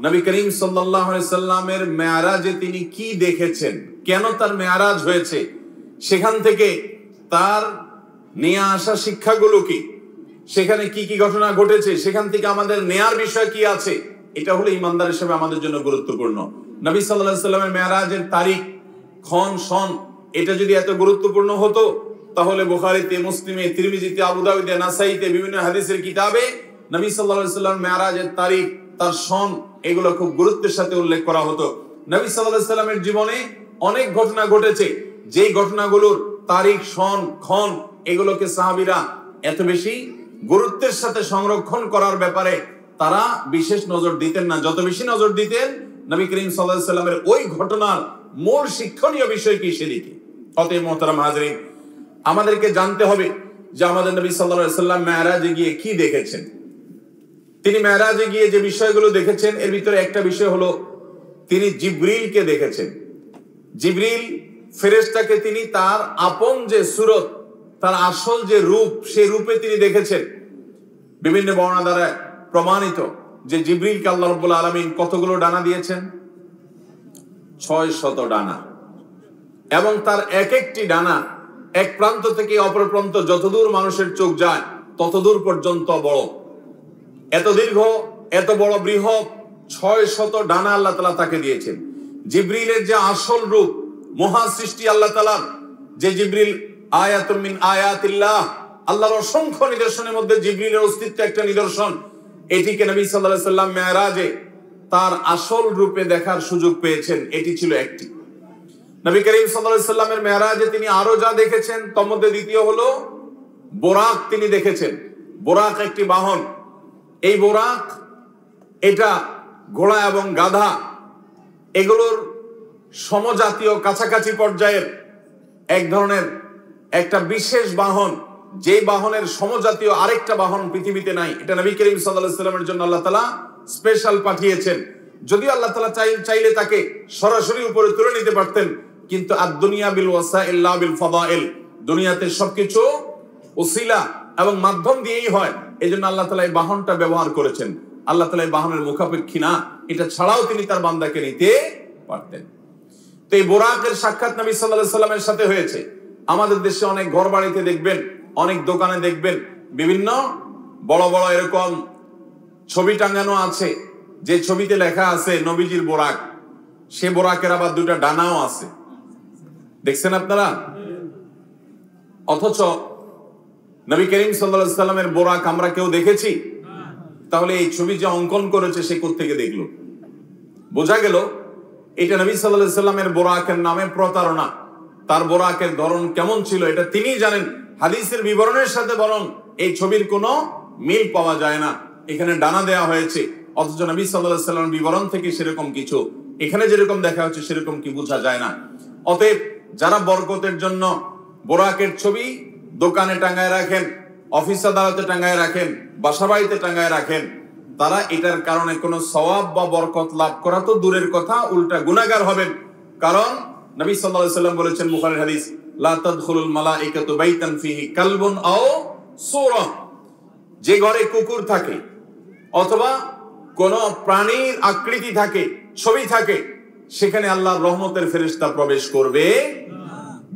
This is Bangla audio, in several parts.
নবী করিম সাল্লাহ সাল্লামের মেয়ারাজে তিনি কি দেখেছেন? কেন তার মেয়ারাজ হয়েছে? সেখান থেকে তার নিয়ে আসা শিক্ষাগুলো কি? সেখানে কি কি ঘটনা ঘটেছে? সেখান থেকে আমাদের নেয়ার বিষয় কি আছে? এটা হলো ইমানদার হিসেবে আমাদের জন্য গুরুত্বপূর্ণ। নবী সাল্লাহ সাল্লামের মেয়ারাজের তারিখ, ক্ষণ, সন, এটা যদি এত গুরুত্বপূর্ণ হতো, তাহলে বুখারিতে, মুসলিমে, তিরমিজিতে আবুদাবিতে নাসাইতে, বিভিন্ন হাদিসের কিতাবে নবী সাল্লাল্লাহু সাল্লাম মেয়ারাজের তারিখ, তার সন এগুলো খুব গুরুত্বের সাথে উল্লেখ করা হতো। নবী সাল্লাল্লাহু সাল্লামের জীবনে অনেক ঘটনা ঘটেছে। যেই ঘটনাগুলোর তারিখ, সন, ক্ষণ, এগুলোকে সাহাবিরা এত বেশি গুরুত্বের সাথে সংরক্ষণ করার ব্যাপারে তারা বিশেষ নজর দিতেন না। যত বেশি নজর দিতেন, নবী করিম সাল্লাহ সাল্লামের ওই ঘটনার মূল শিক্ষণীয় বিষয় কি সেদিকে অতএব মোহতারাম হাজরিন, আমাদেরকে জানতে হবে যে আমাদের নবী সাল্লাহ সাল্লাম মেয়ারাজে গিয়ে কি দেখেছেন। তিনি মেয়ারাজে গিয়ে যে বিষয়গুলো দেখেছেন, এর ভিতরে একটা বিষয় হলো তিনি জিব্রিলকে দেখেছেন। জিব্রিল ফেরেশতাকে তিনি তার আপন যে সুরত, তার আসল যে রূপ, সেই রূপে তিনি দেখেছেন। বিভিন্ন বর্ণা দ্বারা প্রমাণিত যে জিব্রিলকে আল্লাহ রব্বুল আলমিন কতগুলো ডানা দিয়েছেন? ছয় শত ডানা। এবং তার এক একটি ডানা এক প্রান্ত থেকে অপর প্রান্ত যতদূর মানুষের চোখ যায়, ততদূর পর্যন্ত বড়। এত দীর্ঘ, এত বড় বৃহৎ ছয় শত ডানা আল্লাহ তালা তাকে দিয়েছেন। জিব্রিলের যে আসল রূপ, মহা সৃষ্টি আল্লাহ তালার, যে জিব্রিল আয়াতুমিন আয়াতিল্লাহ, আল্লাহর অসংখ্য নিদর্শনের মধ্যে জিব্রিলের অস্তিত্ব একটা নিদর্শন। এটিকে নবী সাল্লাহ সাল্লাম মেয়ারাজে তার আসল রূপে দেখার সুযোগ পেয়েছেন। এটি ছিল একটি। নবী করিম সাল্লামের মেয়ারাজে তিনি আরও যা দেখেছেন, তার মধ্যে দ্বিতীয় হলো বোরাক তিনি দেখেছেন। বোরাক একটি বাহন। এই বোরাক, এটা ঘোড়া এবং গাধা, এগুলোর সমজাতীয় কাছাকাছি পর্যায়ের এক ধরনের একটা বিশেষ বাহন, যে বাহনের সমজাতীয় আরেকটা বাহন পৃথিবীতে নাই। এটা নবী করিম সাল্লামের জন্য আল্লাহ তালা স্পেশাল পাঠিয়েছেন। যদিও আল্লাহ তালা চাই, চাইলে তাকে সরাসরি উপরে তুলে নিতে পারতেন, কিন্তু আর দুনিয়া বিল ওয়াসা ইল্লা বিল ফদাইল। দুনিয়াতে সবকিছু ওসিলা এবং মাধ্যম দিয়েই হয়। এই জন্য আল্লাহ তালা এই বাহনটা ব্যবহার করেছেন। আল্লাহ তালা এই বাহনের মুখাপেক্ষী না, এটা ছাড়াও তিনি তার বান্দাকে নিতে পারতেন। তো এই বোরাকের সাক্ষাৎ নবী সাল্লাহ সাল্লামের সাথে হয়েছে। আমাদের দেশে অনেক ঘর বাড়িতে দেখবেন, অনেক দোকানে দেখবেন, বিভিন্ন বড় বড় এরকম ছবি টাঙ্গানো আছে। যে ছবিতে লেখা আছে নবীজির বোরাক। সে বোরাকের আবার দুটা ডানাও আছে। দেখছেন আপনারা? অথচ নবী করিম সাল্লা সাল্লামের বোরাক আমরা কেউ দেখেছি? তাহলে এই ছবি যে অঙ্কন করেছে সে থেকে দেখল? বোঝা গেল, এটা নবী সাল্লাহ সাল্লামের বোরাকের নামে প্রতারণা। তার বোরাকের ধরন কেমন ছিল এটা তিনি জানেন। হাদিসের বিবরণের সাথে বরং এই ছবির কোনো মিল পাওয়া যায় না। এখানে ডানা দেয়া হয়েছে। অথচ নবী সাল্লাহ বিবরণ থেকে সেরকম কিছু। এখানে যেরকম দেখা হচ্ছে সেরকম কি বোঝা যায় না। অতএব যারা বরকতের জন্য বোরাকের ছবি দোকানে টাঙ্গায় রাখেন, অফিস আদালতে টাঙ্গায় রাখেন, বাসা বাড়িতে টাঙ্গায় রাখেন, তারা এটার কারণে কোনো সওয়াব বা বরকত লাভ করা তো দূরের কথা, উল্টা গুণাগার হবেন। কারণ নবী সাল্লাল্লাহু সাল্লাম বলেছেন বুখারীর হাদিস, লা তাদখুলুল মালাইকাতু বাইতান ফিহি কালবুন আও সূরা যে ঘরে কুকুর থাকে, অথবা কোন প্রাণীর আকৃতি থাকে, ছবি থাকে, সেখানে আল্লাহর রহমতের ফেরেশতা প্রবেশ করবে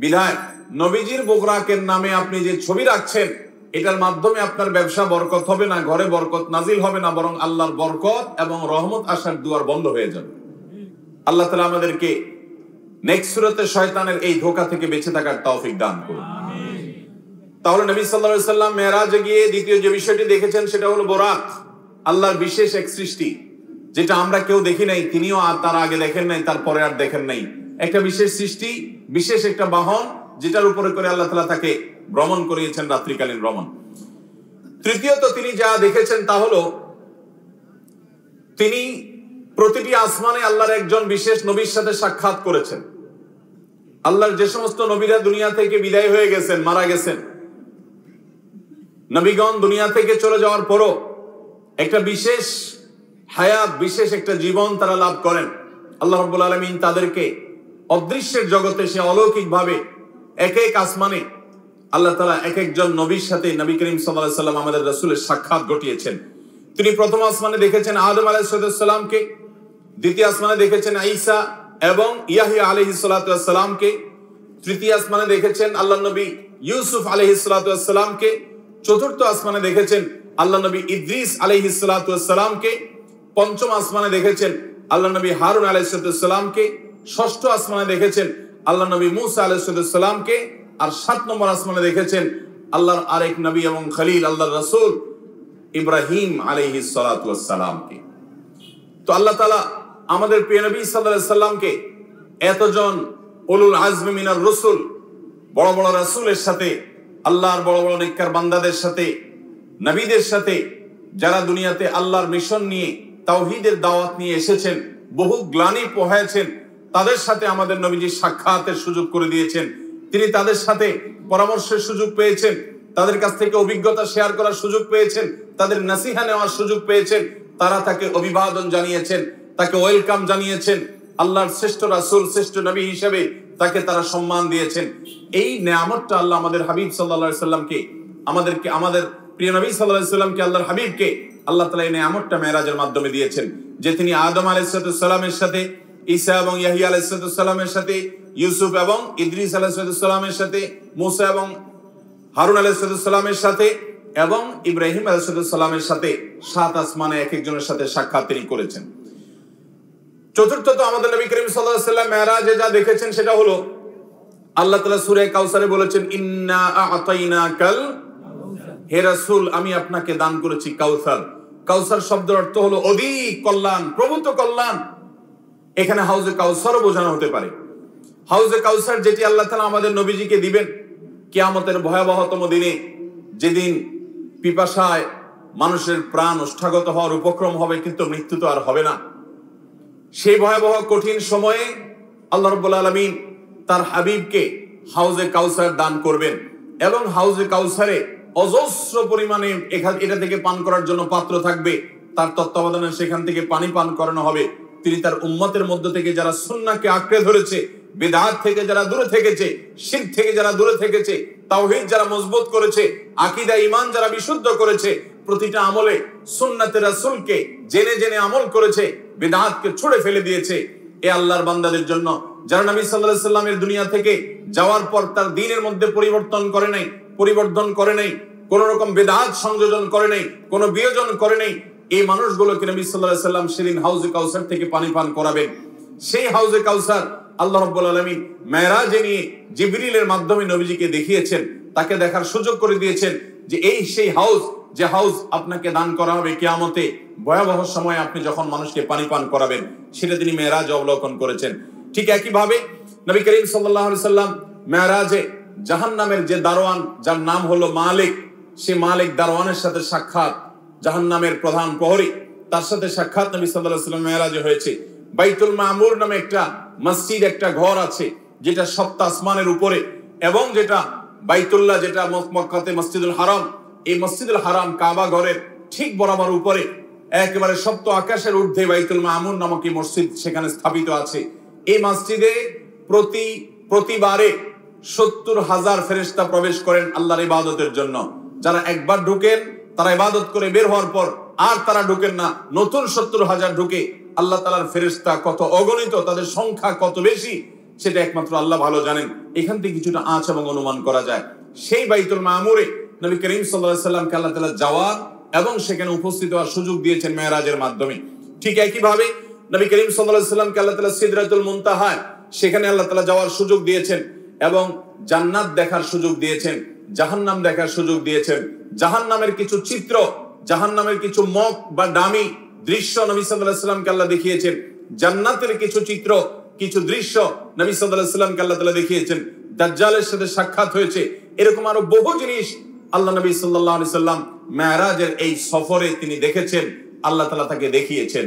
বিধায় নবীজির বোকরাকের নামে আপনি যে ছবি রাখছেন, এটার মাধ্যমে আপনার ব্যবসা বরকত হবে না, ঘরে বরকত নাজিল হবে না, বরং আল্লাহর বরকত এবং রহমত আসার দুয়ার বন্ধ হয়ে যাবে। আল্লাহ তালা আমাদেরকে শয়তানের এই ধোকা থেকে বেঁচে থাকার তৌফিক দান করুন। তাহলে নবী সাল্লাল্লাহু সাল্লাম গিয়ে দ্বিতীয় যে বিষয়টি দেখেছেন, সেটা হলো বোরাক আল্লাহর বিশেষ এক সৃষ্টি, যেটা আমরা কেউ দেখি নাই, তিনিও আর তার আগে দেখেন নাই, তারপরে আর দেখেন নাই। একটা বিশেষ সৃষ্টি, বিশেষ একটা বাহন যেটার উপরে করে আল্লাহ তালা তাকে ভ্রমণ করিয়েছেন রাত্রিকালীন ভ্রমণ। তৃতীয়ত তিনি যা দেখেছেন তা হলো, তিনি প্রতিটি আসমানে আল্লাহর একজন বিশেষ নবীর সাথে সাক্ষাৎ করেছেন। আল্লাহর যে সমস্ত নবীরা দুনিয়া থেকে বিদায় হয়ে গেছেন, মারা গেছেন, নবীগণ দুনিয়া থেকে চলে যাওয়ার পরও একটা বিশেষ হায়াত, বিশেষ একটা জীবন তারা লাভ করেন। আল্লাহ রব্বুল আলমিন তাদেরকে অদৃশ্যের জগতে সে অলৌকিক ভাবে এক এক আসমানে আল্লাহ তালা এক একজন নবীর সাথে নবী করিম সাল্লাম আমাদের রসুলের সাক্ষাৎ ঘটিয়েছেন। তিনি প্রথম আসমানে দেখেছেন আদম আলাহিসাল্লামকে দ্বিতীয় আসমানে দেখেছেন আইসা এবং ইয়াহিয়া আলহি সালাতামকে তৃতীয় আসমানে দেখেছেন আল্লাহ নবী ইউসুফ আলহি সালাতামকে চতুর্থ আসমানে দেখেছেন আল্লাহ নবী ইদ্রিস আলহি সালাতামকে পঞ্চম আসমানে দেখেছেন আল্লাহ নবী হারুন আলাইসালামকে ষষ্ঠ আসমানে দেখেছেন আল্লাহ নবী মুসা আলাইসালামকে আর সাত নম্বর আসমানে দেখেছেন আল্লাহর আরেক নবী এবং খালিল আল্লাহ রসুল ইব্রাহিম আলহি সালাতামকে তো আল্লাহ তালা আমাদের প্রিয় নবী সাল্লাহ সাল্লামকে এতজন উলুল আজমি মিনার রসুল, বড় বড় রাসুলের সাথে, আল্লাহর বড় বড় নিকার বান্দাদের সাথে, নবীদের সাথে, যারা দুনিয়াতে আল্লাহর মিশন নিয়ে, তাওহিদের দাওয়াত নিয়ে এসেছেন, বহু গ্লানি পোহাইছেন তাদের সাথে আমাদের নবীজি সাক্ষাতের সুযোগ করে দিয়েছেন। তিনি তাদের সাথে পরামর্শের সুযোগ পেয়েছেন, তাদের কাছ থেকে অভিজ্ঞতা শেয়ার করার সুযোগ পেয়েছেন, তাদের নাসিহা নেওয়ার সুযোগ পেয়েছেন, তারা তাকে অভিবাদন জানিয়েছেন, তাকে ওয়েলকাম জানিয়েছেন, আল্লাহর শ্রেষ্ঠ রাসুল, শ্রেষ্ঠ নবী হিসেবে তাকে তারা সম্মান দিয়েছেন। এই নেয়ামতটা আল্লাহ আমাদের হাবিব সাল্লা সাল্লামকে আমাদেরকে, আমাদের প্রিয় নবী সাল্লাহ সাল্লামকে আল্লাহর হাবিবকে আল্লাহ তালা এই নেয়ামতটা মেয়েরাজের মাধ্যমে দিয়েছেন, যে তিনি আদম আলাইসালামের সাথে ঈসা এবং ইয়াহিয়া আলাইসালামের সাথে, ইউসুফ এবং ইদ্রিস আলাইসালামের সাথে, মুসা এবং হারুন আলাইসালামের সাথে এবং ইব্রাহিম আলাইসালামের সাথে সাত আসমানে এক একজনের সাথে সাক্ষাৎ তিনি করেছেন। চতুর্থ তো আমাদের নবী করিম সাল্লাহ সাল্লাম মেয়ারাজে যা দেখেছেন সেটা হলো, আল্লাহ তালা সুরে কাউসারে বলেছেন, ইন্না আতাইনা কাল হে রাসূল, আমি আপনাকে দান করেছি কাউসার। কাউসার শব্দের অর্থ হলো অধিক কল্যাণ, প্রভূত কল্যাণ। এখানে হাউজে কাউসারও বোঝানো হতে পারে। হাউজে কাউসার যেটি আল্লাহ তালা আমাদের নবীজিকে দিবেন কেয়ামতের ভয়াবহতম দিনে, যেদিন পিপাসায় মানুষের প্রাণ ওষ্ঠাগত হওয়ার উপক্রম হবে, কিন্তু মৃত্যু তো আর হবে না। সেই ভয়াবহ কঠিন সময়ে আল্লাহ রব্বুল আলমিন তার হাবিবকে হাউজে কাউসার দান করবেন এবং হাউজে কাউসারে অজস্র পরিমাণে এটা থেকে পান করার জন্য পাত্র থাকবে। তার তত্ত্বাবধানে সেখান থেকে পানি পান করানো হবে। তিনি তার উম্মতের মধ্য থেকে যারা সুন্নাকে আঁকড়ে ধরেছে, বেদাত থেকে যারা দূরে থেকেছে শিখ থেকে যারা দূরে থেকেছে, তাওহিদ যারা মজবুত করেছে, আকিদা ইমান যারা বিশুদ্ধ করেছে, প্রতিটা আমলে সুন্নাতে রাসূলকে জেনে জেনে আমল করেছে, বেদাতকে ছুড়ে ফেলে দিয়েছে। এ আল্লাহর বান্দাদের জন্য যারা নবী সাল্লাল্লাহু সাল্লামের দুনিয়া থেকে যাওয়ার পর তার দিনের মধ্যে পরিবর্তন করে নাই পরিবর্তন করে নাই কোন রকম বেদাত সংযোজন করে নাই, কোন বিয়োজন করে নাই এই মানুষগুলোকে নবী সাল্লাল্লাহু সাল্লাম সেদিন হাউজে কাউসার থেকে পানি পান করাবেন। সেই হাউজে কাউসার আল্লাহ রব্বুল আলমী মেয়েরাজে নিয়ে জিবরিলের মাধ্যমে নবীজিকে দেখিয়েছেন, তাকে দেখার সুযোগ করে দিয়েছেন যে এই সেই হাউস যে হাউস আপনাকে দান করা হবে কেয়ামতে, ভয়াবহ সময় আপনি যখন মানুষকে পানি পান করাবেন, সেটা তিনি মেয়েরাজ অবলোকন করেছেন। ঠিক একইভাবে নবী করিম সাল্লাহ সাল্লাম মেয়েরাজে জাহান নামের যে দারোয়ান, যার নাম হলো মালিক, সে মালিক দারোয়ানের সাথে সাক্ষাৎ জাহান নামের প্রধান প্রহরী। তার সাথে সাক্ষাৎ নবী সাল্লাহ সাল্লাম হয়েছে। বাইতুল মামুর নামে একটা মসজিদ, একটা ঘর আছে, যেটা সপ্ত আসমানের উপরে। এবং যেটা বাইতুল্লাহ, যেটা মক্কাতে মসজিদুল হারাম, এই মসজিদুল হারাম কাবা ঘরের ঠিক বরাবর উপরে, একেবারে সপ্ত আকাশের ঊর্ধ্বে বাইতুল মামুন নামক এই মসজিদ সেখানে স্থাপিত আছে। এই মসজিদে প্রতি প্রতিবারে সত্তর হাজার ফেরেস্তা প্রবেশ করেন আল্লাহর ইবাদতের জন্য। যারা একবার ঢুকেন তারা ইবাদত করে বের হওয়ার পর আর তারা ঢুকেন না। নতুন সত্তর হাজার ঢুকে আল্লাহ তালার ফেরেস্তা কত অগণিত, তাদের সংখ্যা কত বেশি, সেটা একমাত্র আল্লাহ ভালো জানেন। এখান থেকে কিছুটা আঁচ এবং অনুমান করা যায়। সেই বাইতুল মামুরে নবী করিম সাল্লাহ সাল্লামকে আল্লাহ তালা যাওয়ার এবং সেখানে উপস্থিত হওয়ার সুযোগ দিয়েছেন মেয়েরাজের মাধ্যমে। ঠিক একইভাবে নবী করিম সাল্লাহ সাল্লামকে আল্লাহ তালা সিদরাতুল মুন্তাহায় সেখানে আল্লাহ তালা যাওয়ার সুযোগ দিয়েছেন এবং জান্নাত দেখার সুযোগ দিয়েছেন, জাহান্নাম দেখার সুযোগ দিয়েছেন। জাহান্নামের কিছু চিত্র, জাহান্নামের কিছু মক বা ডামি দৃশ্য নবী সাল্লামকে আল্লাহ দেখিয়েছেন। জান্নাতের কিছু চিত্র, কিছু দৃশ্য নবী সাল্লামকে আল্লাহ তালা দেখিয়েছেন। দাজ্জালের সাথে সাক্ষাৎ হয়েছে। এরকম আরও বহু জিনিস আল্লাহ নবী সাল্লাহ সাল্লাম মেয়ারাজের এই সফরে তিনি দেখেছেন, আল্লাহ তালা তাকে দেখিয়েছেন।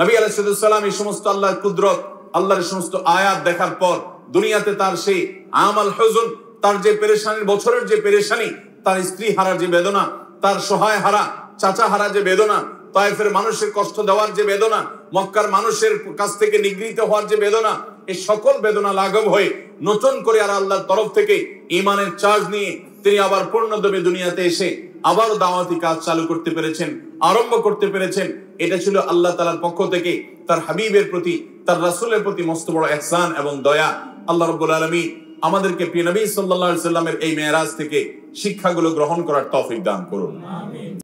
নবী আলাইসাল্লাম এই সমস্ত আল্লাহর কুদরত, আল্লাহর সমস্ত আয়াত দেখার পর দুনিয়াতে তার সেই আমাল হজুন, তার যে পেরেশানির, বছরের যে পেরেশানি তার স্ত্রী হারার যে বেদনা, তার সহায় হারা, চাচা হারা যে বেদনা তাইফের মানুষের কষ্ট দেওয়ার যে বেদনা, মক্কার মানুষের কাছ থেকে নিগৃহীত হওয়ার যে বেদনা, এই সকল বেদনা লাঘব হয়ে নতুন করে আর আল্লাহর তরফ থেকে ইমানের চার্জ নিয়ে তিনি আবার পূর্ণদমে দুনিয়াতে এসে আবার দাওয়াতি কাজ চালু করতে পেরেছেন, আরম্ভ করতে পেরেছেন। এটা ছিল আল্লাহ তালার পক্ষ থেকে তার হাবিবের প্রতি, তার রাসুলের প্রতি মস্ত বড় এহসান এবং দয়া। আল্লাহ রব্বুল আলমী আমাদেরকে প্রিয় নবী আলাইহি সাল্লামের এই মেয়েরাজ থেকে শিক্ষাগুলো গ্রহণ করার তফিক দান করুন।